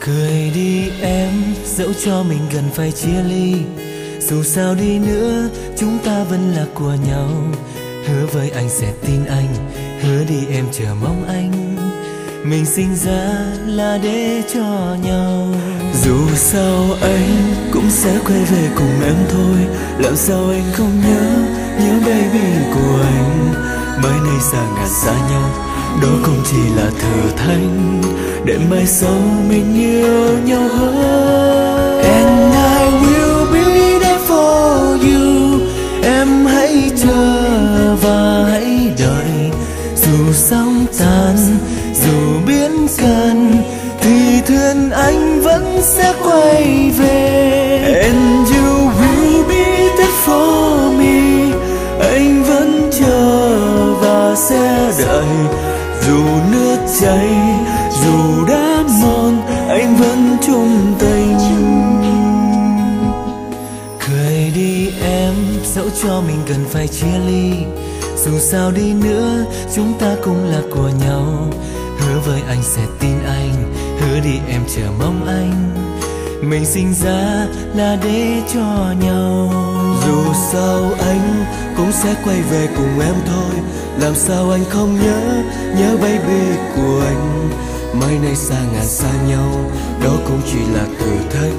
cười đi em, dẫu cho mình gần phải chia ly. Dù sao đi nữa, chúng ta vẫn là của nhau. Hứa với anh sẽ tin anh, hứa đi em chờ mong anh. Mình sinh ra là để cho nhau. Dù sao anh cũng sẽ quay về cùng em thôi. Làm sao anh không nhớ nhớ baby của anh? Mới nay xa ngàn xa nhau đó cũng chỉ là thử thách, để mai sau mình yêu nhau hơn. And I will be there for you. Em hãy chờ và hãy đợi. Dù sóng tan, dù biến cần thì thuyền anh vẫn sẽ quay về. And you will be there for me. Anh vẫn chờ và sẽ đợi dù nước chảy, dù đã mòn anh vẫn chung tình. Cười đi em, dẫu cho mình cần phải chia ly. Dù sao đi nữa, chúng ta cũng là của nhau. Hứa với anh sẽ tin anh, hứa đi em chờ mong anh. Mình sinh ra là để cho nhau. Dù sao anh cũng sẽ quay về cùng em thôi. Làm sao anh không nhớ nhớ baby của anh? Mai nay xa ngàn xa nhau, đó cũng chỉ là thử thách.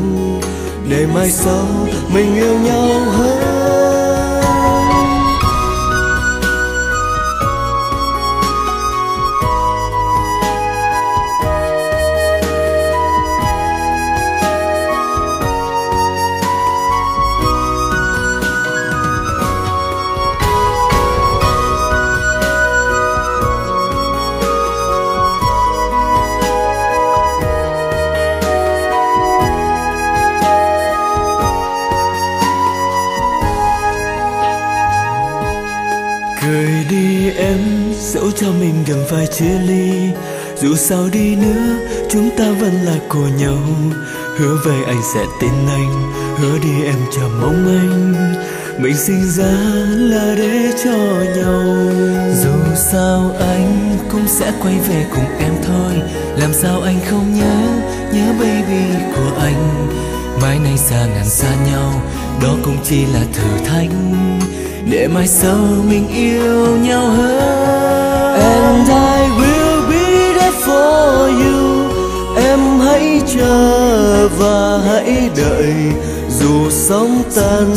Để mai sau mình yêu nhau hơn. Người đi em, dẫu cho mình gần phải chia ly. Dù sao đi nữa, chúng ta vẫn là của nhau. Hứa về anh sẽ tin anh, hứa đi em chờ mong anh. Mình sinh ra là để cho nhau. Dù sao anh cũng sẽ quay về cùng em thôi. Làm sao anh không nhớ nhớ baby của anh? Mai này xa ngàn xa nhau. Đó cũng chỉ là thử thách, để mai sau mình yêu nhau hơn. And I will be there for you. Em hãy chờ và hãy đợi. Dù sóng tan,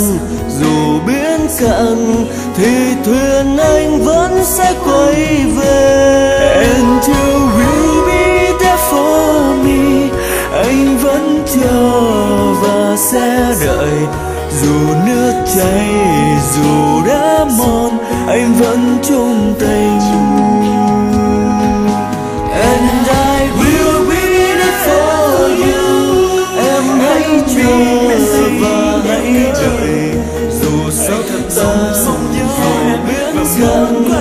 dù biển cạn, thì thuyền anh vẫn sẽ quay về. And you dù nước chảy, dù đã mòn, anh vẫn chung tình. And I will be there for you. Em hãy chờ và hãy đợi. Dù sao thật sóng sóng nhớ em biết gần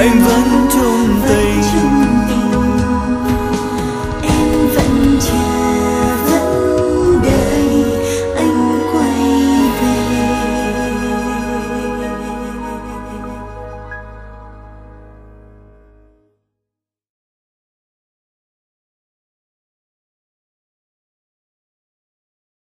爱问。